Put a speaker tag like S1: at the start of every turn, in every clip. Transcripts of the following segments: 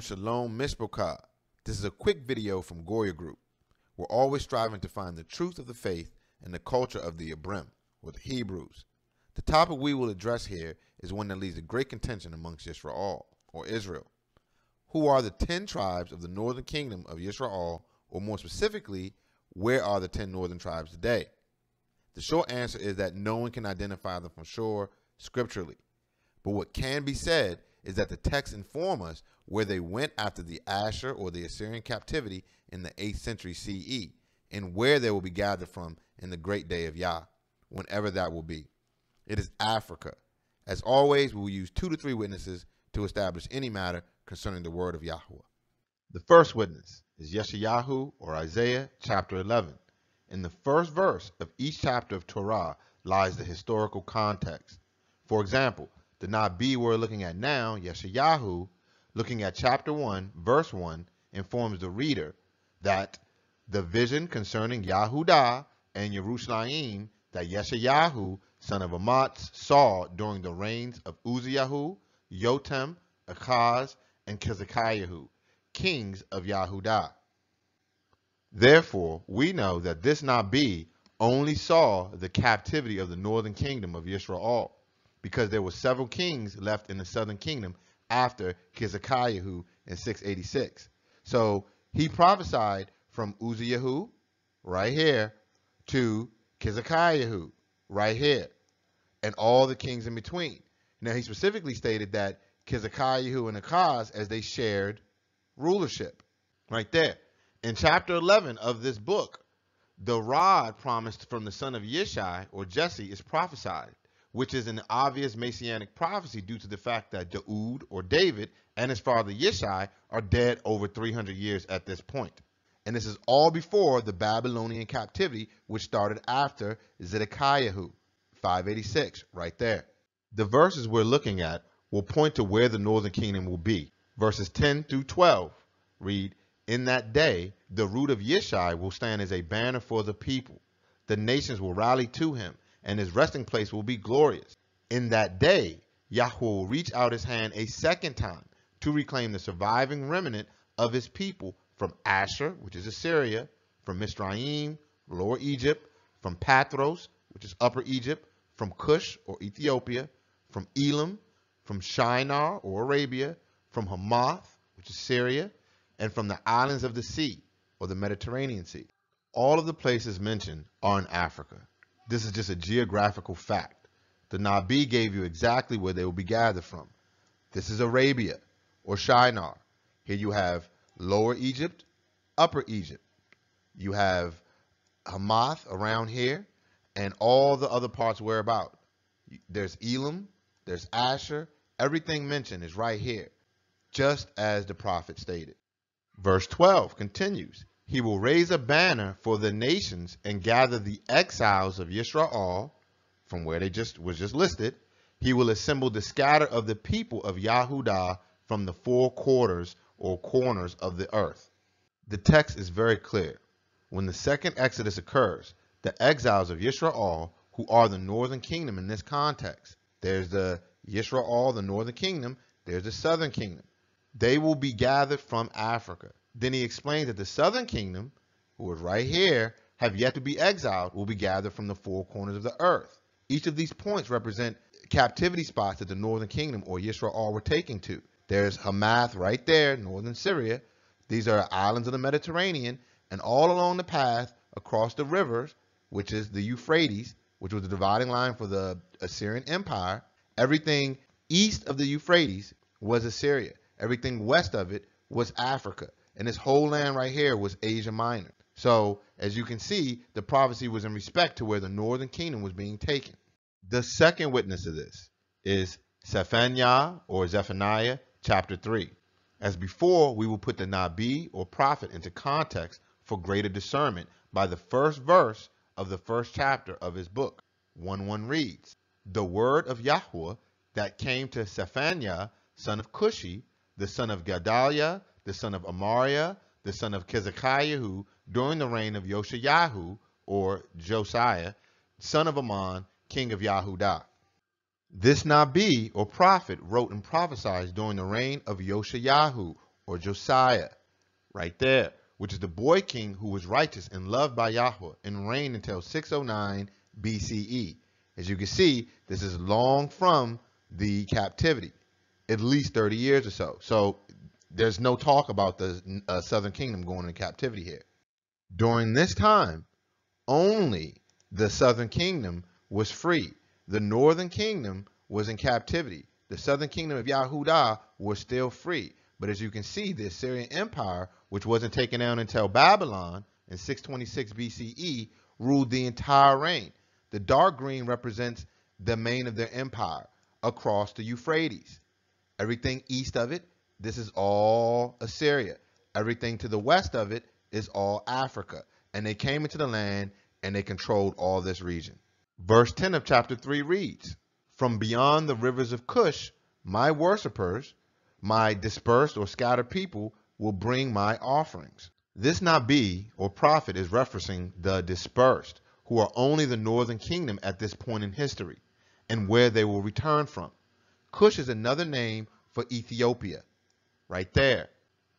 S1: Shalom Mishpokah. This is a quick video from Goya Group. We're always striving to find the truth of the faith and the culture of the Abrim, or the Hebrews. The topic we will address here is one that leads to great contention amongst Yisrael, or Israel. Who are the ten tribes of the northern kingdom of Yisrael, or more specifically, where are the ten northern tribes today? The short answer is that no one can identify them for sure scripturally. But what can be said is that the texts inform us where they went after the Asher or the Assyrian captivity in the 8th century CE and where they will be gathered from in the great day of Yah, whenever that will be. It is Africa. As always, we will use two to three witnesses to establish any matter concerning the word of Yahweh. The first witness is Yeshayahu or Isaiah chapter 11. In the first verse of each chapter of Torah lies the historical context. For example, the Nabi we're looking at now, Yeshayahu, looking at chapter 1, verse 1, informs the reader that the vision concerning Yahudah and Yerushalayim that Yeshayahu, son of Amatz, saw during the reigns of Uzziyahu, Yotam, Akaz, and Kezekiahu, kings of Yahudah. Therefore, we know that this Nabi only saw the captivity of the northern kingdom of Yisrael because there were several kings left in the southern kingdom after Kezekiahu in 686. So he prophesied from Uzziyahu, right here, to Kezekiahu, right here, and all the kings in between. Now he specifically stated that Kezekiahu and Achaz, as they shared rulership, right there. In chapter 11 of this book, the rod promised from the son of Yishai, or Jesse, is prophesied which is an obvious messianic prophecy due to the fact that Daud or David and his father Yishai are dead over 300 years at this point. And this is all before the Babylonian captivity, which started after Zedekiahu, 586, right there. The verses we're looking at will point to where the northern kingdom will be. Verses 10 through 12 read, In that day, the root of Yishai will stand as a banner for the people. The nations will rally to him and his resting place will be glorious. In that day, Yahweh will reach out his hand a second time to reclaim the surviving remnant of his people from Asher, which is Assyria, from Misraim, Lower Egypt, from Pathros, which is Upper Egypt, from Cush or Ethiopia, from Elam, from Shinar or Arabia, from Hamath, which is Syria, and from the islands of the sea or the Mediterranean Sea. All of the places mentioned are in Africa. This is just a geographical fact. The Nabi gave you exactly where they will be gathered from. This is Arabia or Shinar. Here you have Lower Egypt, Upper Egypt. You have Hamath around here and all the other parts whereabout. There's Elam, there's Asher. Everything mentioned is right here, just as the prophet stated. Verse 12 continues. He will raise a banner for the nations and gather the exiles of Yisrael from where they just was just listed. He will assemble the scatter of the people of Yahudah from the four quarters or corners of the earth. The text is very clear. When the second exodus occurs, the exiles of Yisrael, who are the northern kingdom in this context, there's the Yisrael, the northern kingdom, there's the southern kingdom. They will be gathered from Africa. Then he explains that the southern kingdom, who is right here, have yet to be exiled, will be gathered from the four corners of the earth. Each of these points represent captivity spots that the northern kingdom or Yisrael were taken to. There's Hamath right there, northern Syria. These are islands of the Mediterranean, and all along the path across the rivers, which is the Euphrates, which was the dividing line for the Assyrian Empire, everything east of the Euphrates was Assyria. Everything west of it was Africa. And this whole land right here was Asia Minor. So, as you can see, the prophecy was in respect to where the northern kingdom was being taken. The second witness of this is Zephaniah or Zephaniah chapter 3. As before, we will put the Nabi or prophet into context for greater discernment by the first verse of the first chapter of his book. 1 1 reads, The word of Yahweh that came to Zephaniah, son of Cushi, the son of Gedaliah, the son of Amariah, the son of Kezekiah, who during the reign of Yoshayahu, or Josiah, son of Amon, king of Yahudah. This Nabi, or prophet, wrote and prophesied during the reign of Yoshayahu, or Josiah, right there, which is the boy king who was righteous and loved by Yahweh and reigned until 609 BCE. As you can see, this is long from the captivity, at least 30 years or so. So there's no talk about the uh, southern kingdom going into captivity here. During this time, only the southern kingdom was free. The northern kingdom was in captivity. The southern kingdom of Yahudah was still free. But as you can see, the Assyrian Empire, which wasn't taken down until Babylon in 626 BCE, ruled the entire reign. The dark green represents the main of their empire across the Euphrates. Everything east of it, this is all Assyria. Everything to the west of it is all Africa. And they came into the land and they controlled all this region. Verse 10 of chapter 3 reads, From beyond the rivers of Cush, my worshippers, my dispersed or scattered people, will bring my offerings. This Nabi or prophet is referencing the dispersed, who are only the northern kingdom at this point in history, and where they will return from. Cush is another name for Ethiopia, right there,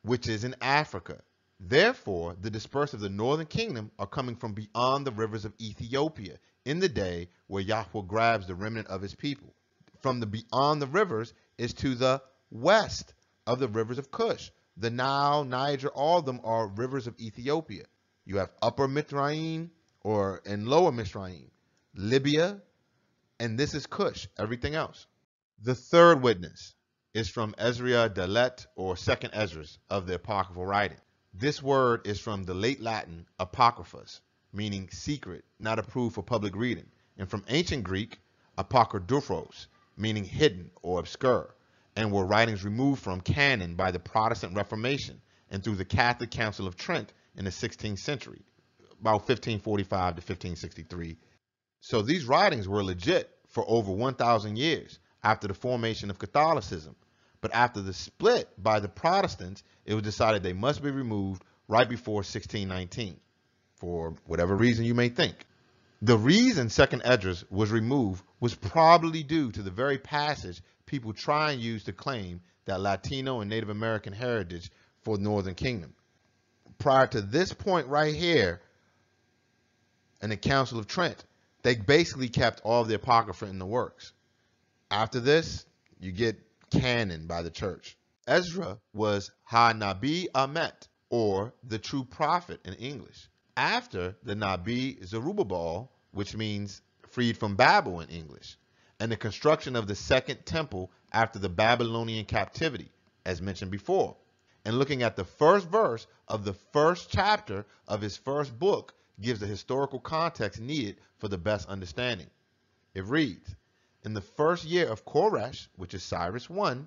S1: which is in Africa. Therefore, the dispersed of the northern kingdom are coming from beyond the rivers of Ethiopia in the day where Yahweh grabs the remnant of his people. From the beyond the rivers is to the west of the rivers of Cush. The Nile, Niger, all of them are rivers of Ethiopia. You have Upper Mitzrayim or and Lower Mitzrayim, Libya, and this is Cush, everything else. The third witness is from Ezra Dalet or Second Esdras of the Apocryphal writing. This word is from the late Latin apocryphus, meaning secret, not approved for public reading, and from ancient Greek apokryphos, meaning hidden or obscure, and were writings removed from canon by the Protestant Reformation and through the Catholic Council of Trent in the 16th century, about 1545 to 1563. So these writings were legit for over 1,000 years after the formation of Catholicism but after the split by the Protestants, it was decided they must be removed right before 1619, for whatever reason you may think. The reason Second Esdras was removed was probably due to the very passage people try and use to claim that Latino and Native American heritage for Northern Kingdom. Prior to this point right here, in the Council of Trent, they basically kept all of the Apocrypha in the works. After this, you get canon by the church. Ezra was Ha-Nabi Amet, or the true prophet in English. After the Nabi Zerubbabel, which means freed from Babel in English, and the construction of the second temple after the Babylonian captivity, as mentioned before. And looking at the first verse of the first chapter of his first book gives the historical context needed for the best understanding. It reads, in the first year of Koresh, which is Cyrus I,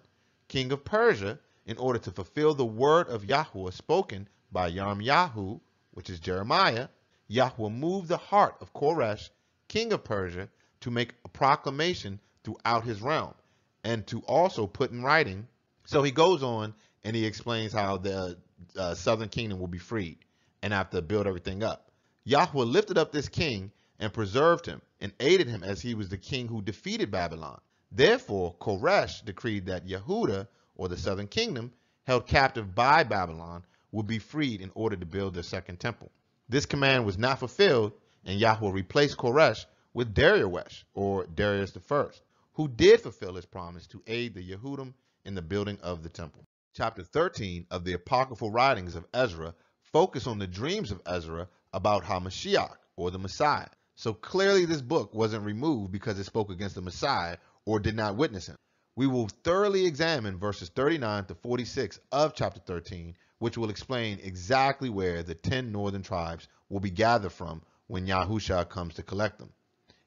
S1: king of Persia, in order to fulfill the word of Yahweh spoken by Yirmiyahu, which is Jeremiah, Yahweh moved the heart of Koresh, king of Persia, to make a proclamation throughout his realm and to also put in writing. So he goes on and he explains how the uh, southern kingdom will be freed and have to build everything up. Yahweh lifted up this king and preserved him and aided him as he was the king who defeated Babylon. Therefore, Koresh decreed that Yehuda, or the southern kingdom, held captive by Babylon, would be freed in order to build the second temple. This command was not fulfilled, and Yahweh replaced Koresh with Darius, or Darius I, who did fulfill his promise to aid the Yehudim in the building of the temple. Chapter 13 of the apocryphal writings of Ezra focus on the dreams of Ezra about HaMashiach, or the Messiah. So clearly this book wasn't removed because it spoke against the Messiah or did not witness him. We will thoroughly examine verses 39 to 46 of chapter 13, which will explain exactly where the 10 northern tribes will be gathered from when Yahusha comes to collect them.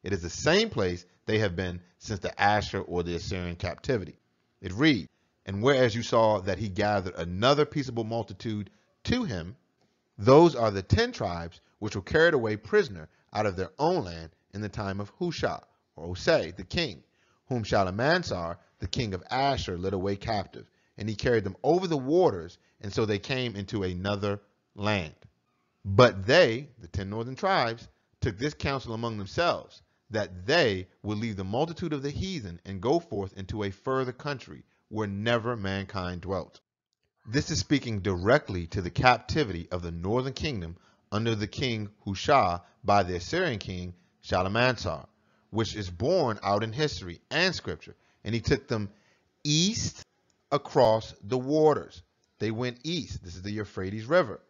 S1: It is the same place they have been since the Asher or the Assyrian captivity. It reads, And whereas you saw that he gathered another peaceable multitude to him, those are the 10 tribes which were carried away prisoner out of their own land in the time of Husha, or Osea, the king, whom Shalmaneser, the king of Asher, led away captive. And he carried them over the waters, and so they came into another land. But they, the ten northern tribes, took this counsel among themselves, that they would leave the multitude of the heathen and go forth into a further country where never mankind dwelt. This is speaking directly to the captivity of the northern kingdom under the king Hushai by the Assyrian king Shalmaneser, which is borne out in history and scripture. And he took them east across the waters. They went east. This is the Euphrates River,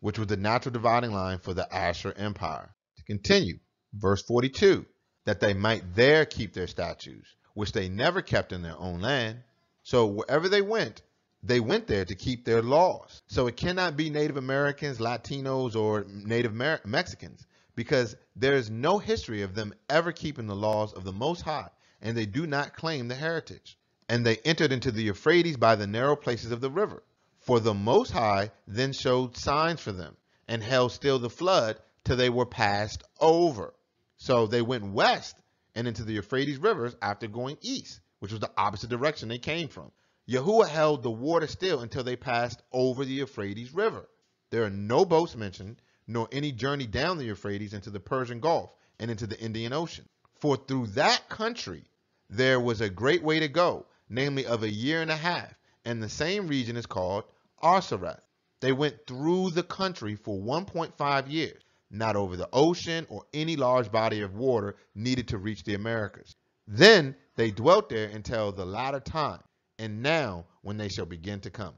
S1: which was the natural dividing line for the Asher Empire. To continue, verse 42, that they might there keep their statues, which they never kept in their own land. So wherever they went, they went there to keep their laws. So it cannot be Native Americans, Latinos, or Native Mer Mexicans because there is no history of them ever keeping the laws of the Most High, and they do not claim the heritage. And they entered into the Euphrates by the narrow places of the river. For the Most High then showed signs for them, and held still the flood till they were passed over. So they went west and into the Euphrates rivers after going east, which was the opposite direction they came from. Yahuwah held the water still until they passed over the Euphrates River. There are no boats mentioned, nor any journey down the Euphrates into the Persian Gulf and into the Indian Ocean. For through that country there was a great way to go, namely of a year and a half, and the same region is called Arsareth. They went through the country for 1.5 years, not over the ocean or any large body of water needed to reach the Americas. Then they dwelt there until the latter time and now when they shall begin to come.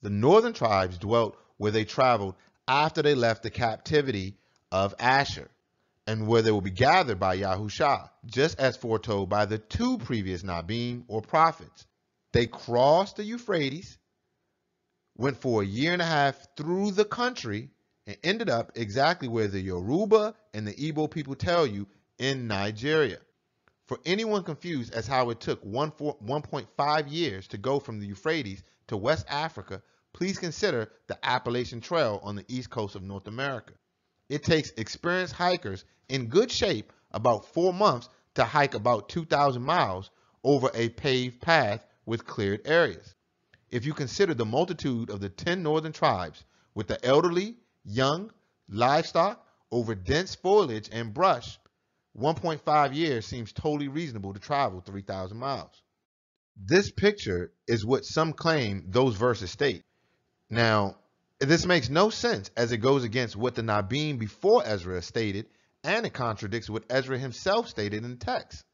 S1: The northern tribes dwelt where they traveled after they left the captivity of Asher, and where they will be gathered by Yahusha, just as foretold by the two previous Nabim or prophets. They crossed the Euphrates, went for a year and a half through the country, and ended up exactly where the Yoruba and the Igbo people tell you in Nigeria. For anyone confused as how it took 1.5 years to go from the Euphrates to West Africa, please consider the Appalachian Trail on the east coast of North America. It takes experienced hikers in good shape about four months to hike about 2,000 miles over a paved path with cleared areas. If you consider the multitude of the 10 northern tribes with the elderly, young, livestock, over dense foliage and brush, 1.5 years seems totally reasonable to travel 3,000 miles. This picture is what some claim those verses state. Now, this makes no sense as it goes against what the Nabim before Ezra stated, and it contradicts what Ezra himself stated in the text.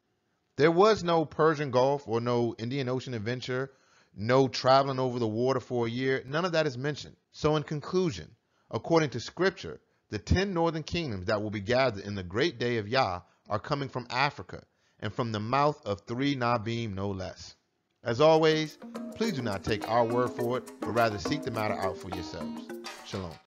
S1: There was no Persian Gulf or no Indian Ocean adventure, no traveling over the water for a year. None of that is mentioned. So, in conclusion, according to scripture, the ten northern kingdoms that will be gathered in the great day of Yah are coming from Africa and from the mouth of three Nabim no less. As always, please do not take our word for it, but rather seek the matter out for yourselves. Shalom.